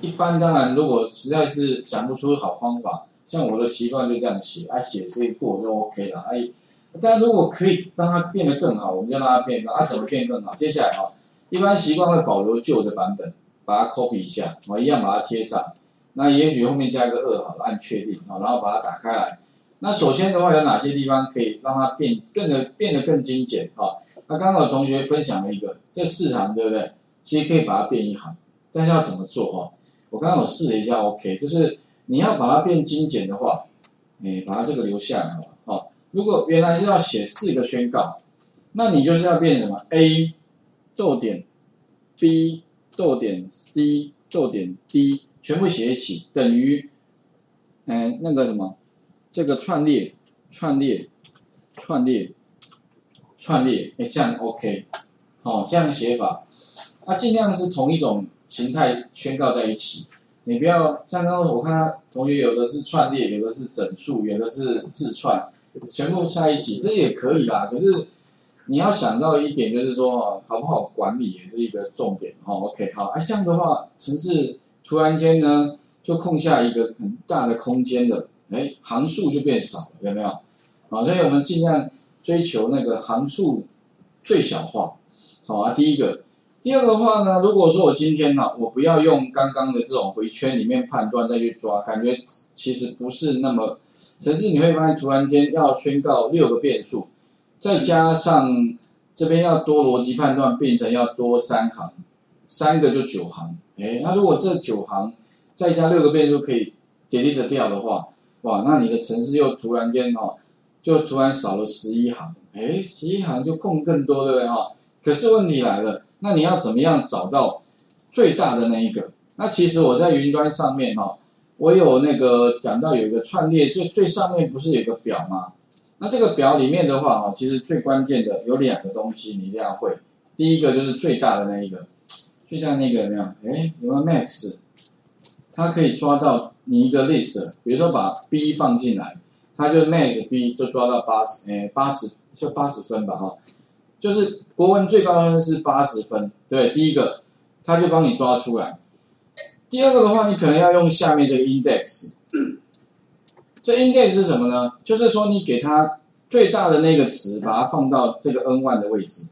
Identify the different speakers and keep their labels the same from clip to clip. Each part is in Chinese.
Speaker 1: 一般当然，如果实在是想不出好方法，像我的习惯就这样写，啊写这一过就 OK 了，哎，但如果可以让它变得更好，我们就让它变更，啊怎么变更好？接下来哈，一般习惯会保留旧的版本，把它 copy 一下，我一样把它贴上，那也许后面加个二好了，按确定啊，然后把它打开来。那首先的话，有哪些地方可以让它变更的变得更精简啊？那刚好同学分享了一个，这四行对不对？其实可以把它变一行，但是要怎么做哈？我刚刚我试了一下，OK，就是你要把它变精简的话，哎，把它这个留下来好如果原来是要写四个宣告，那你就是要变什么？A 逗点 B 逗点 C 逗点 D 全部写一起，等于，哎，那个什么？这个串列，串列，串列，串列，哎，这样 OK，好，这样写法，它尽量是同一种形态宣告在一起，你不要像刚刚我看他同学有的是串列，有的是整数，有的是字串，全部在一起，这也可以啦。可是你要想到一点，就是说好不好管理也是一个重点哦。OK，好，哎，这样的话，城市突然间呢就空下一个很大的空间的。哎，行数就变少了，有没有？啊，所以我们尽量追求那个行数最小化，好啊。第一个，第二个话呢，如果说我今天呢，我不要用刚刚的这种回圈里面判断再去抓，感觉其实不是那么。城市你会发现，突然间要宣告六个变数，再加上这边要多逻辑判断，变成要多三行，三个就九行。哎，那如果这九行再加六个变数可以 delete 掉的话，哇，那你的城市又突然间哦，就突然少了十一行，哎，十一行就空更多，对不对哈？可是问题来了，那你要怎么样找到最大的那一个？那其实我在云端上面哈，我有那个讲到有一个串列，最最上面不是有个表吗？那这个表里面的话哈，其实最关键的有两个东西你一定要会，第一个就是最大的那一个，最大那个有没有？哎，有没有 max？它可以抓到。你一个 list，比如说把 B 放进来，它就 max B 就抓到八十，哎，八十就八十分吧，哈，就是国文最高分是八十分，对，第一个，他就帮你抓出来。第二个的话，你可能要用下面这个 index，这 index 是什么呢？就是说你给它最大的那个值，把它放到这个 n one 的位置，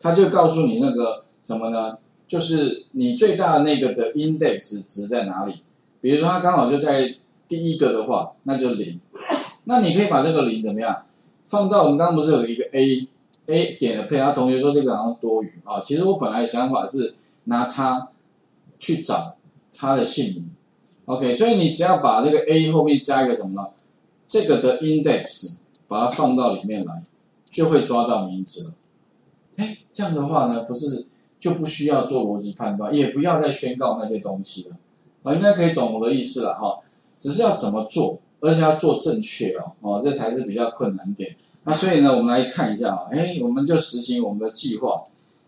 Speaker 1: 它就告诉你那个什么呢？就是你最大的那个的 index 值在哪里。比如说它刚好就在第一个的话，那就零。那你可以把这个零怎么样放到我们刚刚不是有一个 A A 点的配？他同学说这个好像多余啊。其实我本来想法是拿它去找它的姓名。OK，所以你只要把这个 A 后面加一个什么呢？这个的 index 把它放到里面来，就会抓到名字了。哎，这样的话呢，不是就不需要做逻辑判断，也不要再宣告那些东西了。啊，应该可以懂我的意思了哈，只是要怎么做，而且要做正确哦，哦，这才是比较困难点。那所以呢，我们来看一下啊，哎，我们就实行我们的计划。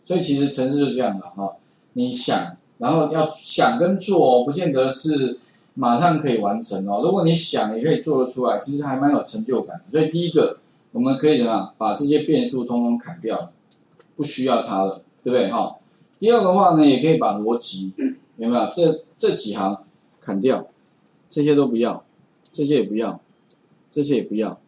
Speaker 1: 所以其实城市是这样的哈，你想，然后要想跟做，不见得是马上可以完成哦。如果你想，也可以做得出来，其实还蛮有成就感。所以第一个，我们可以怎么样，把这些变数通通砍掉，不需要它了，对不对哈？第二个话呢，也可以把逻辑。有没有这这几行砍掉，这些都不要，这些也不要，这些也不要。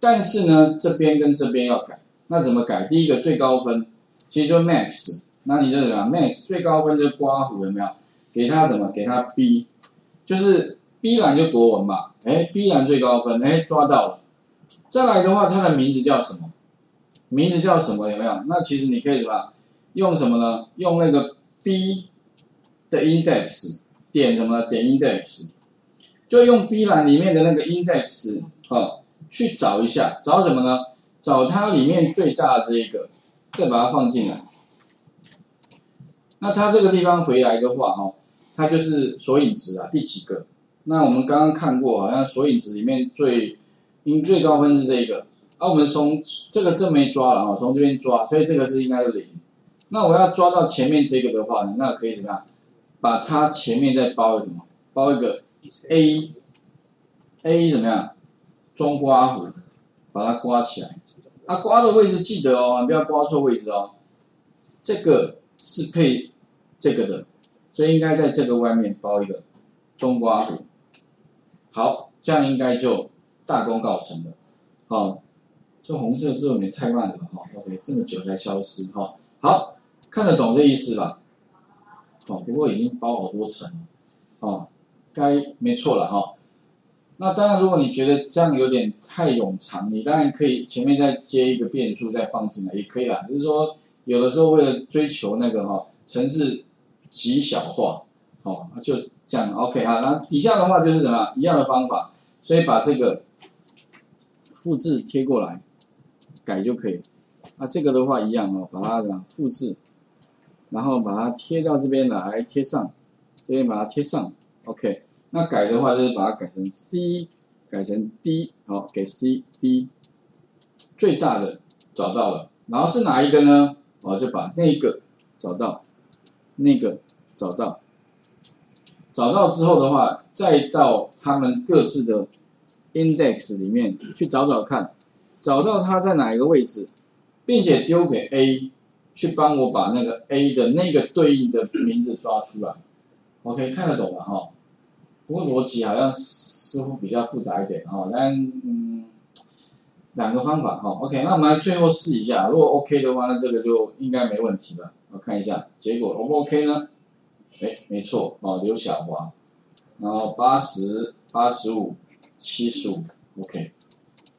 Speaker 1: 但是呢，这边跟这边要改，那怎么改？第一个最高分，其实就 max，那你就怎么？max 最高分就是刮胡有没有？给他怎么？给他 B，就是 B 栏就国文嘛，哎，B 栏最高分，哎，抓到了。再来的话，它的名字叫什么？名字叫什么？有没有？那其实你可以什么？用什么呢？用那个 B。的 index 点什么点 index，就用 B 栏里面的那个 index 啊去找一下，找什么呢？找它里面最大的这个，再把它放进来。那它这个地方回来的话，哈，它就是索引值啊，第几个？那我们刚刚看过，好像索引值里面最因最高分是这个，啊，我们从这个这没抓了啊，从这边抓，所以这个是应该是零。那我要抓到前面这个的话，那可以怎么样？把它前面再包一个什么？包一个 A，A 怎么样？中刮胡，把它刮起来。它刮的位置记得哦，不要刮错位置哦。这个是配这个的，所以应该在这个外面包一个中刮弧。好，这样应该就大功告成了。好，这红色是有点太慢了哈。OK，这么久才消失哈。好，看得懂这意思吧？哦，不过已经包好多层了。哦，该没错了哈。那当然，如果你觉得这样有点太冗长，你当然可以前面再接一个变数再放进来也可以啦。就是说，有的时候为了追求那个哈，程式极小化，哦，就这样 OK 哈。那底下的话就是什么一样的方法，所以把这个复制贴过来改就可以。那这个的话一样哦，把它样复制，然后把它贴到这边来贴上，这边把它贴上 OK。那改的话就是把它改成 C，改成 D，好，给 C D，最大的找到了，然后是哪一个呢？我就把那个找到，那个找到，找到之后的话，再到他们各自的 index 里面去找找看，找到它在哪一个位置，并且丢给 A，去帮我把那个 A 的那个对应的名字抓出来，OK，看得懂了哈。不过逻辑好像似乎比较复杂一点哦，但嗯，两个方法哈，OK，那我们来最后试一下，如果 OK 的话，那这个就应该没问题了。我看一下结果 O 不 OK 呢？哎，没错哦，刘小华，然后八十八十五七十五，OK，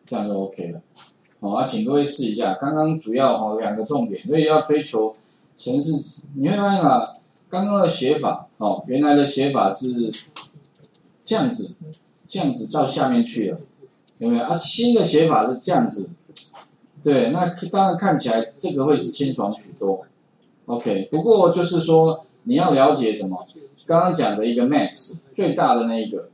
Speaker 1: 这样就 OK 了。好啊，请各位试一下，刚刚主要哈两个重点，所以要追求城市，你会发现啊，刚刚的写法哦，原来的写法是。这样子，这样子到下面去了，有没有啊？新的写法是这样子，对，那当然看起来这个会是清爽许多。OK，不过就是说你要了解什么？刚刚讲的一个 max 最大的那一个，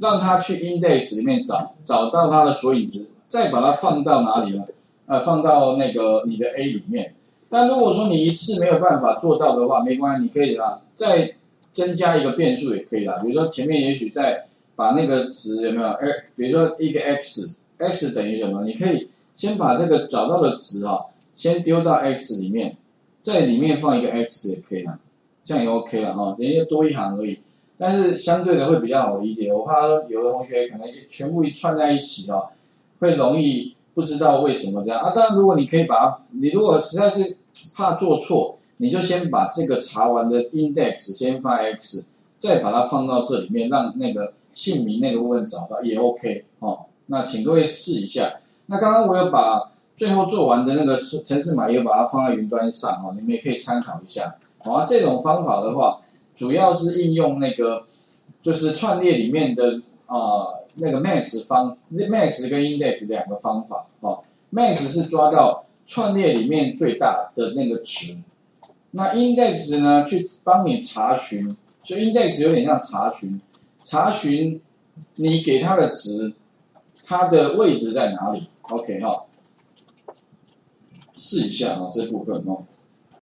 Speaker 1: 让它去 index 里面找，找到它的索引值，再把它放到哪里呢？呃，放到那个你的 A 里面。但如果说你一次没有办法做到的话，没关系，你可以啊，在。增加一个变数也可以啦，比如说前面也许在把那个值有没有？哎，比如说一个 x，x 等于什么？你可以先把这个找到的值啊，先丢到 x 里面，在里面放一个 x 也可以啦，这样也 OK 了哈，人家多一行而已，但是相对的会比较好理解。我怕有的同学可能就全部一串在一起哦，会容易不知道为什么这样啊。当然，如果你可以把它，你如果实在是怕做错。你就先把这个查完的 index 先放 x，再把它放到这里面，让那个姓名那个部分找到也 OK 哦。那请各位试一下。那刚刚我有把最后做完的那个城市码也把它放在云端上哦，你们也可以参考一下。好啊，这种方法的话，主要是应用那个就是串列里面的啊那个 max 方 max 跟 index 两个方法哦。max 是抓到串列里面最大的那个值。那 index 呢？去帮你查询，所以 index 有点像查询，查询你给它的值，它的位置在哪里？OK 哈，试一下啊这部分哦。